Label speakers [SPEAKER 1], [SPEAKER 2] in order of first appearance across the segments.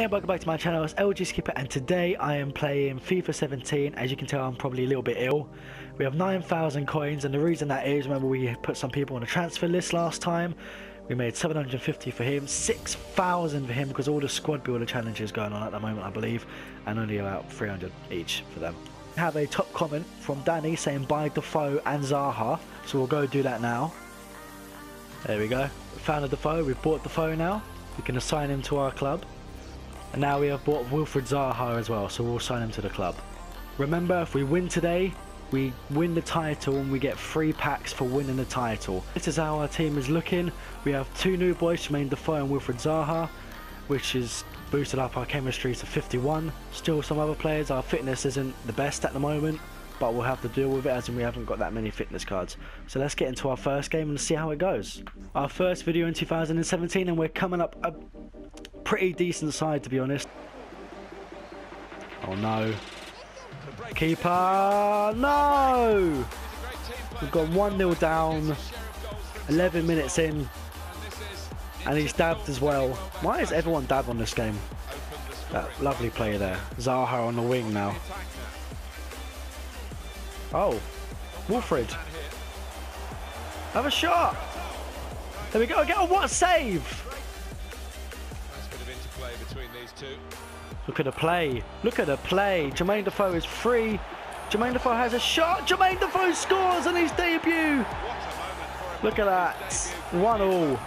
[SPEAKER 1] Hey, welcome back to my channel, it's LG Skipper and today I am playing FIFA 17. As you can tell I'm probably a little bit ill. We have 9,000 coins and the reason that is, remember we put some people on a transfer list last time. We made 750 for him, 6,000 for him because all the squad builder challenges going on at the moment I believe. And only about 300 each for them. We have a top comment from Danny saying buy Defoe and Zaha. So we'll go do that now. There we go. We found a Defoe, we've bought Defoe now. We can assign him to our club. And now we have bought Wilfried Zaha as well, so we'll sign him to the club. Remember, if we win today, we win the title and we get free packs for winning the title. This is how our team is looking. We have two new boys, Jermaine Defoe and Wilfried Zaha, which has boosted up our chemistry to 51. Still some other players, our fitness isn't the best at the moment, but we'll have to deal with it as we haven't got that many fitness cards. So let's get into our first game and see how it goes. Our first video in 2017 and we're coming up a pretty decent side to be honest. Oh no. Keeper, no! We've got 1-0 down, 11 minutes in, and he's dabbed as well. Why is everyone dabbed on this game? That lovely play there. Zaha on the wing now. Oh, Wilfried. Have a shot. There we go. Get oh, a what a save! Look at the play. Look at the play. Jermaine Defoe is free. Jermaine Defoe has a shot. Jermaine Defoe scores on his debut. Look at that. One all.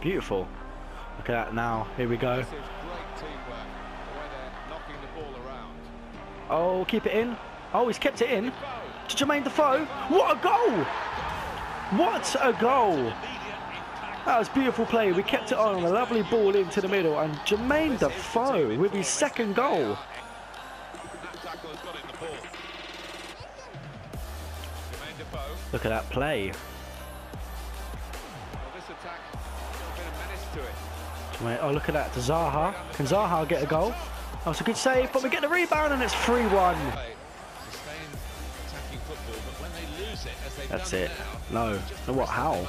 [SPEAKER 1] Beautiful. Look at that now. Here we go. Oh, keep it in. Oh, he's kept it in. To Jermaine Defoe. What a goal! What a goal! That was beautiful play. We kept it on, a lovely ball into the middle, and Jermaine Defoe with his second goal. Look at that play. Oh, look at that. To Zaha. Can Zaha get a goal? Oh, it's a good save, but we get the rebound and it's 3-1. That's it. No. No, what? How?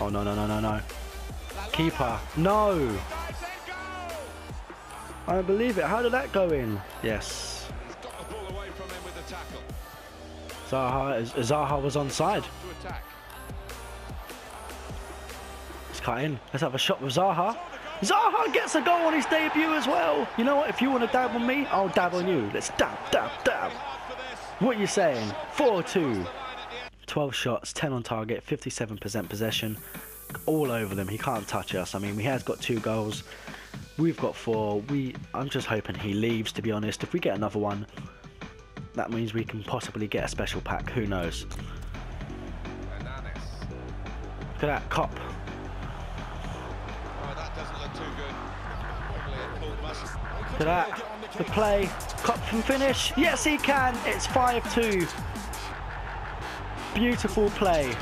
[SPEAKER 1] Oh, no, no, no, no, no. Keeper. No! I don't believe it. How did that go in? Yes. Zaha, Zaha was onside. Let's cut in. Let's have a shot with Zaha. Zaha gets a goal on his debut as well. You know what? If you want to dab on me, I'll dab on you. Let's dab, dab, dab. What are you saying? 4-2. 12 shots, 10 on target, 57% possession. All over them. He can't touch us. I mean, he has got two goals. We've got four. We. I'm just hoping he leaves, to be honest. If we get another one, that means we can possibly get a special pack. Who knows? Look at that cop. Look at that. The play. Cop can finish. Yes, he can. It's 5-2. Beautiful play.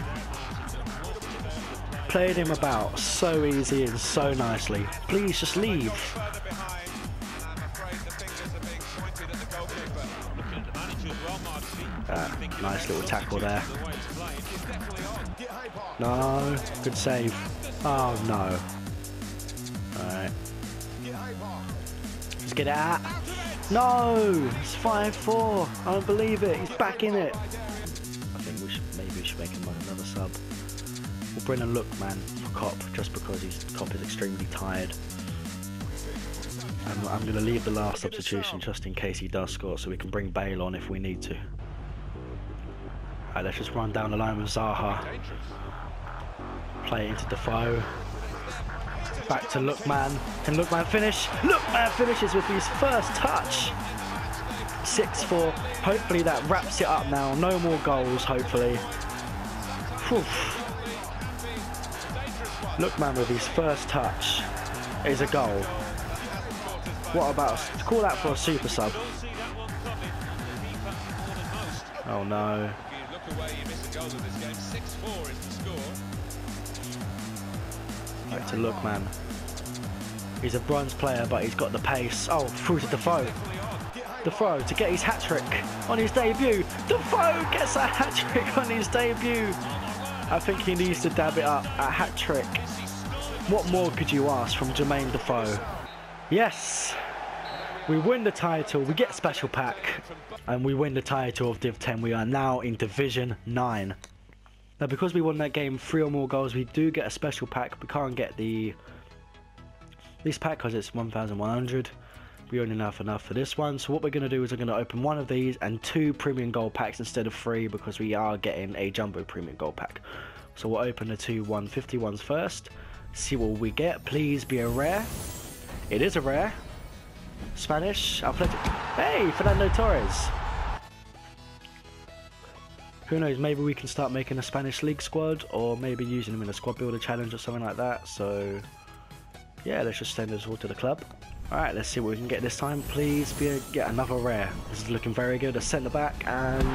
[SPEAKER 1] Played him about so easy and so nicely. Please just leave. Uh, nice little tackle there. No, good save. Oh no. Alright. Let's get it out. No! It's 5-4. I don't believe it. He's back in it. Maybe we should make him another sub. We'll bring a look man for Cop just because he's Cop is extremely tired. I'm, I'm going to leave the last substitution just in case he does score so we can bring Bale on if we need to. Alright, let's just run down the line with Zaha. Play it into Defoe. Back to Lookman. Can Lookman finish? Lookman finishes with his first touch. 6-4. Hopefully that wraps it up now. No more goals, hopefully. Whew. Lookman with his first touch is a goal. What about, call that for a super sub. Oh no. Back to Lookman. He's a bronze player, but he's got the pace. Oh, through to Defoe. Defoe to get his hat trick on his debut. Defoe gets a hat trick on his debut. I think he needs to dab it up. A hat trick. What more could you ask from Jermaine Defoe? Yes! We win the title, we get special pack, and we win the title of Div 10. We are now in Division 9. Now because we won that game three or more goals, we do get a special pack. We can't get the this pack because it's 1100. We only have enough for this one. So what we're going to do is we're going to open one of these and two premium gold packs instead of three because we are getting a jumbo premium gold pack. So we'll open the two 150 ones first. See what we get. Please be a rare. It is a rare. Spanish, Athletic. Hey, Fernando Torres. Who knows, maybe we can start making a Spanish League squad or maybe using them in a squad builder challenge or something like that. So, yeah, let's just send us all to the club. Alright, let's see what we can get this time. Please be a, get another rare. This is looking very good. A centre back and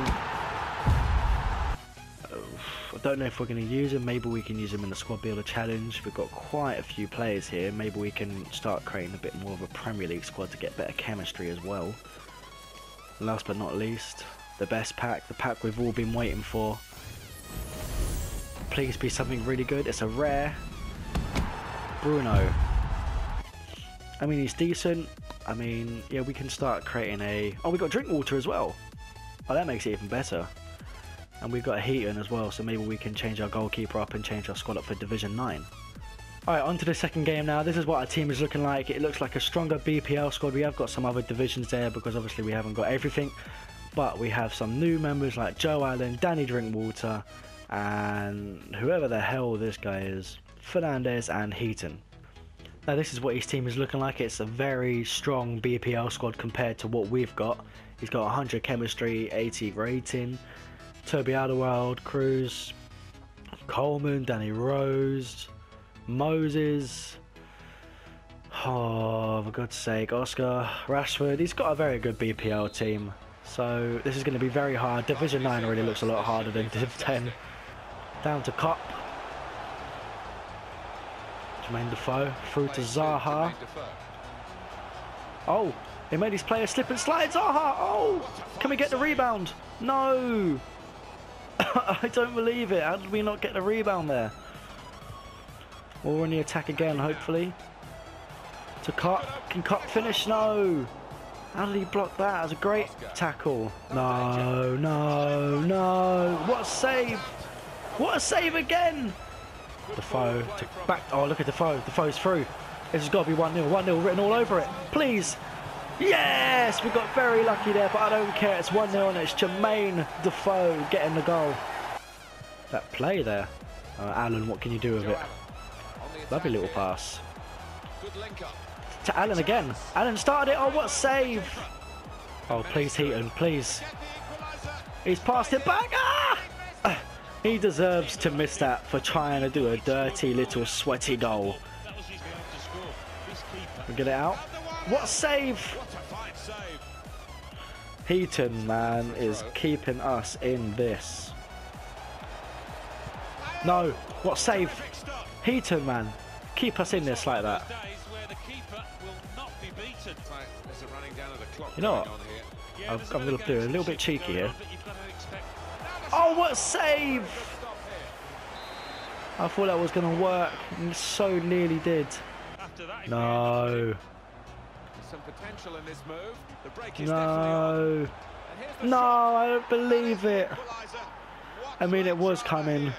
[SPEAKER 1] I don't know if we're going to use him. Maybe we can use him in the squad builder challenge. We've got quite a few players here. Maybe we can start creating a bit more of a Premier League squad to get better chemistry as well. Last but not least, the best pack, the pack we've all been waiting for. Please be something really good. It's a rare. Bruno. I mean, he's decent. I mean, yeah, we can start creating a... Oh, we got Drinkwater as well. Oh, that makes it even better. And we've got a Heaton as well, so maybe we can change our goalkeeper up and change our squad up for Division 9. Alright, on to the second game now. This is what our team is looking like. It looks like a stronger BPL squad. We have got some other divisions there because obviously we haven't got everything. But we have some new members like Joe Allen, Danny Drinkwater, and whoever the hell this guy is, Fernandez and Heaton. Now this is what his team is looking like. It's a very strong BPL squad compared to what we've got. He's got 100 chemistry, 80 rating, Toby Alderweireld, Cruz, Coleman, Danny Rose, Moses. Oh, for God's sake, Oscar, Rashford. He's got a very good BPL team. So this is going to be very hard. Division 9 already looks a lot harder than Div 10. Down to Cop. Jermaine Defoe through to Zaha. Oh, he made his player slip and slide. Zaha. Oh, can we get the rebound? No. I don't believe it. How did we not get the rebound there? We're on the attack again, hopefully. To Cop. Can Cop finish? No. How did he block that? That was a great tackle. No, no, no. What a save. What a save again. Defoe to back. Oh, look at Defoe. Defoe's through. This has got to be 1-0. 1-0 written all over it. Please. Yes! We got very lucky there, but I don't care. It's 1-0 and it's Jermaine Defoe getting the goal. That play there. Uh, Allen, what can you do with it? Lovely little pass. To Allen again. Allen started it. Oh, what save! Oh, please, Heaton, please. He's passed it back. Ah! He deserves to miss that for trying to do a dirty little sweaty goal. We get it out. What save! Heaton, man, is keeping us in this. No, what save! Heaton, man, keep us in this like that. You know what? I'm, I'm going to do a little bit cheeky here. Oh, what a save! I thought that was going to work, and so nearly did. No. No. No, I don't believe it. I mean, it was coming.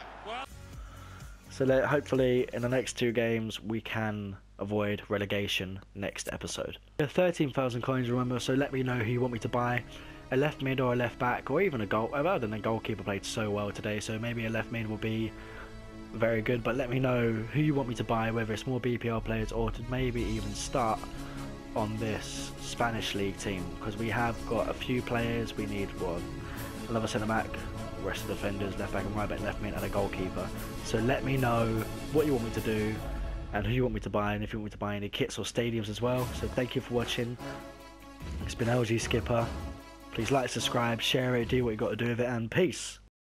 [SPEAKER 1] So let, hopefully in the next two games we can avoid relegation next episode. 13,000 coins remember, so let me know who you want me to buy. A left mid or a left back or even a goal. Uh, Other than the goalkeeper played so well today, so maybe a left mid will be very good. But let me know who you want me to buy, whether it's more BPL players or to maybe even start on this Spanish league team because we have got a few players. We need one, another centre back, rest of the defenders, left back and right back, left mid, and a goalkeeper. So let me know what you want me to do and who you want me to buy, and if you want me to buy any kits or stadiums as well. So thank you for watching. It's been LG Skipper. Please like, subscribe, share it, do what you got to do with it, and peace.